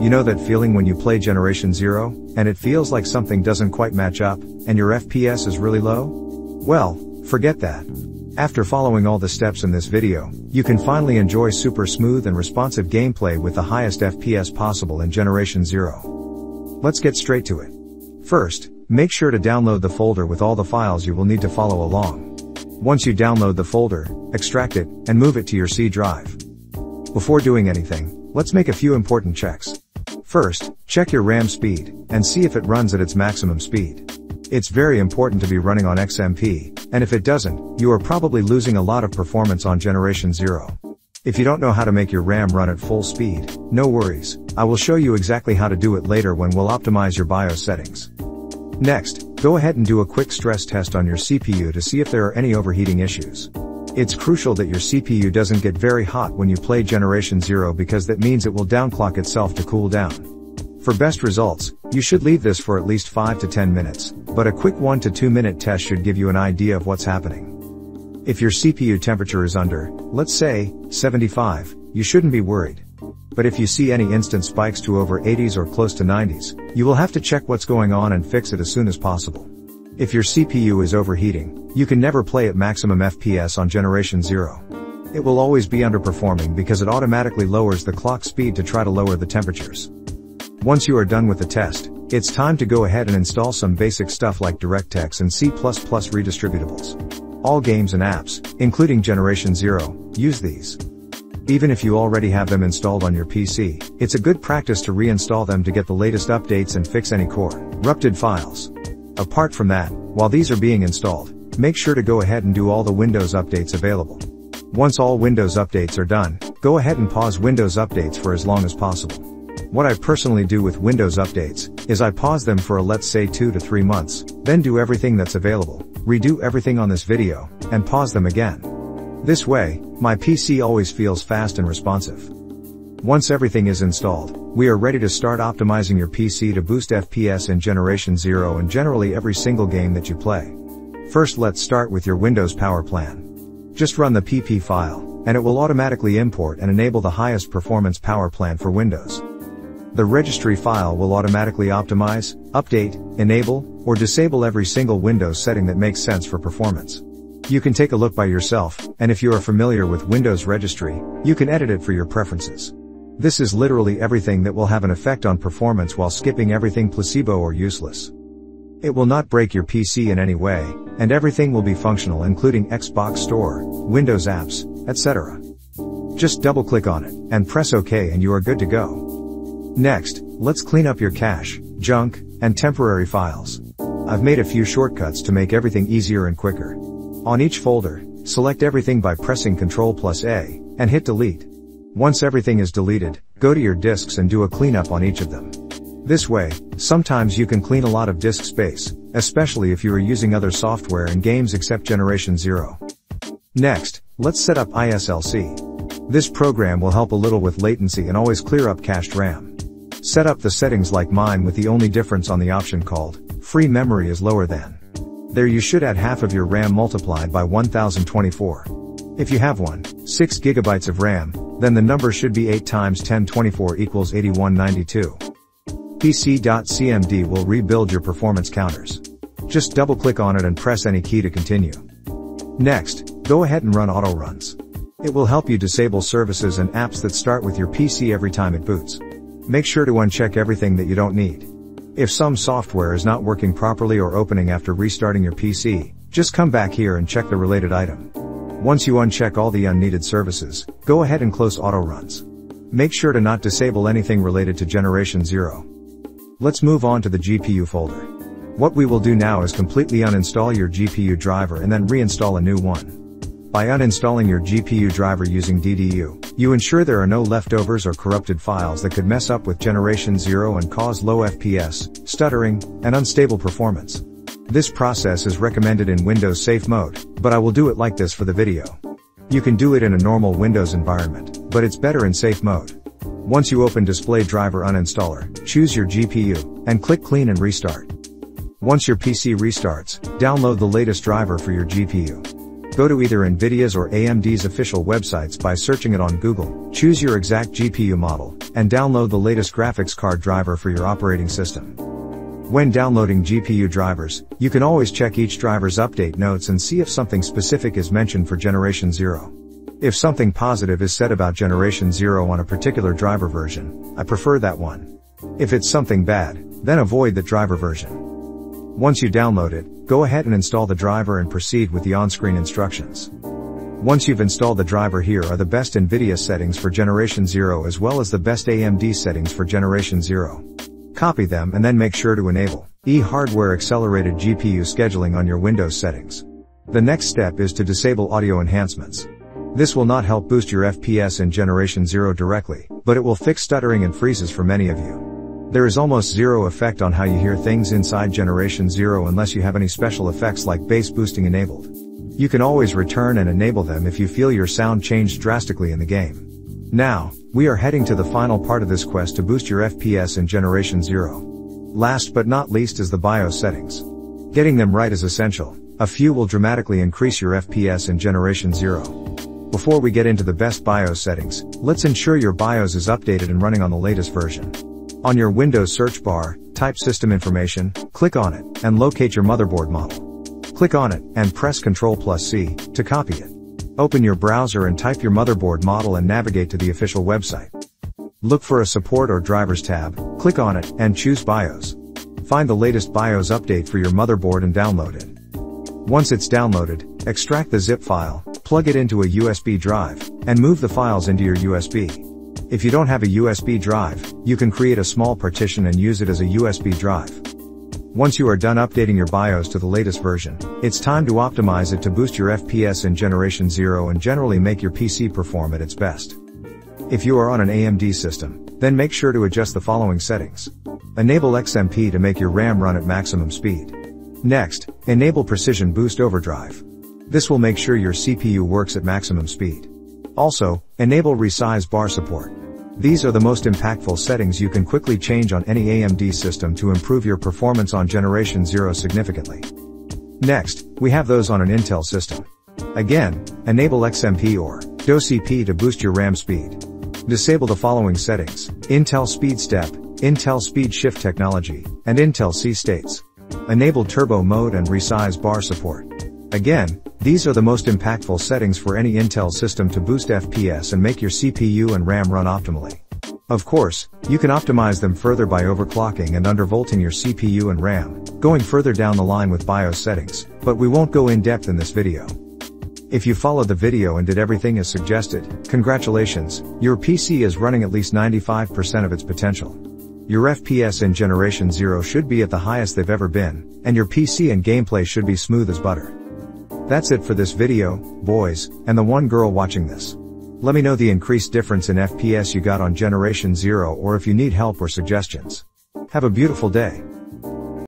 You know that feeling when you play Generation Zero, and it feels like something doesn't quite match up, and your FPS is really low? Well, forget that. After following all the steps in this video, you can finally enjoy super smooth and responsive gameplay with the highest FPS possible in Generation Zero. Let's get straight to it. First, make sure to download the folder with all the files you will need to follow along. Once you download the folder, extract it, and move it to your C drive. Before doing anything, let's make a few important checks. First, check your RAM speed, and see if it runs at its maximum speed. It's very important to be running on XMP, and if it doesn't, you are probably losing a lot of performance on Generation Zero. If you don't know how to make your RAM run at full speed, no worries, I will show you exactly how to do it later when we'll optimize your BIOS settings. Next, go ahead and do a quick stress test on your CPU to see if there are any overheating issues. It's crucial that your CPU doesn't get very hot when you play Generation Zero because that means it will downclock itself to cool down. For best results, you should leave this for at least 5 to 10 minutes, but a quick 1 to 2 minute test should give you an idea of what's happening. If your CPU temperature is under, let's say, 75, you shouldn't be worried. But if you see any instant spikes to over 80s or close to 90s, you will have to check what's going on and fix it as soon as possible. If your CPU is overheating, you can never play at maximum FPS on Generation Zero. It will always be underperforming because it automatically lowers the clock speed to try to lower the temperatures. Once you are done with the test, it's time to go ahead and install some basic stuff like DirectX and C++ redistributables. All games and apps, including Generation Zero, use these. Even if you already have them installed on your PC, it's a good practice to reinstall them to get the latest updates and fix any core, corrupted files. Apart from that, while these are being installed, make sure to go ahead and do all the Windows updates available. Once all Windows updates are done, go ahead and pause Windows updates for as long as possible. What I personally do with Windows updates, is I pause them for a let's say 2 to 3 months, then do everything that's available, redo everything on this video, and pause them again. This way, my PC always feels fast and responsive. Once everything is installed, we are ready to start optimizing your PC to boost FPS in Generation Zero and generally every single game that you play. First let's start with your Windows Power Plan. Just run the pp file, and it will automatically import and enable the highest performance power plan for Windows. The registry file will automatically optimize, update, enable, or disable every single Windows setting that makes sense for performance. You can take a look by yourself, and if you are familiar with Windows Registry, you can edit it for your preferences. This is literally everything that will have an effect on performance while skipping everything placebo or useless. It will not break your PC in any way, and everything will be functional including Xbox Store, Windows apps, etc. Just double click on it, and press OK and you are good to go. Next, let's clean up your cache, junk, and temporary files. I've made a few shortcuts to make everything easier and quicker. On each folder, select everything by pressing Ctrl plus A, and hit delete. Once everything is deleted, go to your disks and do a cleanup on each of them. This way, sometimes you can clean a lot of disk space, especially if you are using other software and games except Generation Zero. Next, let's set up ISLC. This program will help a little with latency and always clear up cached RAM. Set up the settings like mine with the only difference on the option called, free memory is lower than. There you should add half of your RAM multiplied by 1024. If you have one, 6 gigabytes of RAM, then the number should be 8 times 1024 equals 8192. PC.cmd will rebuild your performance counters. Just double click on it and press any key to continue. Next, go ahead and run Autoruns. It will help you disable services and apps that start with your PC every time it boots. Make sure to uncheck everything that you don't need. If some software is not working properly or opening after restarting your PC, just come back here and check the related item. Once you uncheck all the unneeded services, go ahead and close Autoruns. Make sure to not disable anything related to Generation Zero. Let's move on to the GPU folder. What we will do now is completely uninstall your GPU driver and then reinstall a new one. By uninstalling your GPU driver using DDU, you ensure there are no leftovers or corrupted files that could mess up with Generation Zero and cause low FPS, stuttering, and unstable performance. This process is recommended in Windows Safe Mode, but I will do it like this for the video. You can do it in a normal Windows environment, but it's better in Safe Mode. Once you open Display Driver Uninstaller, choose your GPU, and click Clean and Restart. Once your PC restarts, download the latest driver for your GPU. Go to either NVIDIA's or AMD's official websites by searching it on Google, choose your exact GPU model, and download the latest graphics card driver for your operating system. When downloading GPU drivers, you can always check each driver's update notes and see if something specific is mentioned for Generation Zero. If something positive is said about Generation Zero on a particular driver version, I prefer that one. If it's something bad, then avoid that driver version. Once you download it, go ahead and install the driver and proceed with the on-screen instructions. Once you've installed the driver here are the best NVIDIA settings for Generation Zero as well as the best AMD settings for Generation Zero. Copy them and then make sure to enable e-hardware accelerated GPU scheduling on your Windows settings. The next step is to disable audio enhancements. This will not help boost your FPS in Generation Zero directly, but it will fix stuttering and freezes for many of you. There is almost zero effect on how you hear things inside Generation Zero unless you have any special effects like bass boosting enabled. You can always return and enable them if you feel your sound changed drastically in the game. Now, we are heading to the final part of this quest to boost your FPS in Generation Zero. Last but not least is the BIOS settings. Getting them right is essential. A few will dramatically increase your FPS in Generation Zero. Before we get into the best BIOS settings, let's ensure your BIOS is updated and running on the latest version. On your Windows search bar, type system information, click on it, and locate your motherboard model. Click on it, and press Ctrl plus C, to copy it. Open your browser and type your motherboard model and navigate to the official website. Look for a support or drivers tab, click on it, and choose BIOS. Find the latest BIOS update for your motherboard and download it. Once it's downloaded, extract the zip file, plug it into a USB drive, and move the files into your USB. If you don't have a USB drive, you can create a small partition and use it as a USB drive. Once you are done updating your BIOS to the latest version, it's time to optimize it to boost your FPS in Generation Zero and generally make your PC perform at its best. If you are on an AMD system, then make sure to adjust the following settings. Enable XMP to make your RAM run at maximum speed. Next, enable Precision Boost Overdrive. This will make sure your CPU works at maximum speed. Also, enable resize bar support. These are the most impactful settings you can quickly change on any AMD system to improve your performance on Generation Zero significantly. Next, we have those on an Intel system. Again, enable XMP or DOCP to boost your RAM speed. Disable the following settings, Intel Speed Step, Intel Speed Shift Technology, and Intel C States. Enable Turbo Mode and Resize Bar support. Again, these are the most impactful settings for any Intel system to boost FPS and make your CPU and RAM run optimally. Of course, you can optimize them further by overclocking and undervolting your CPU and RAM, going further down the line with BIOS settings, but we won't go in depth in this video. If you followed the video and did everything as suggested, congratulations, your PC is running at least 95% of its potential. Your FPS in Generation Zero should be at the highest they've ever been, and your PC and gameplay should be smooth as butter. That's it for this video, boys, and the one girl watching this. Let me know the increased difference in FPS you got on Generation Zero or if you need help or suggestions. Have a beautiful day.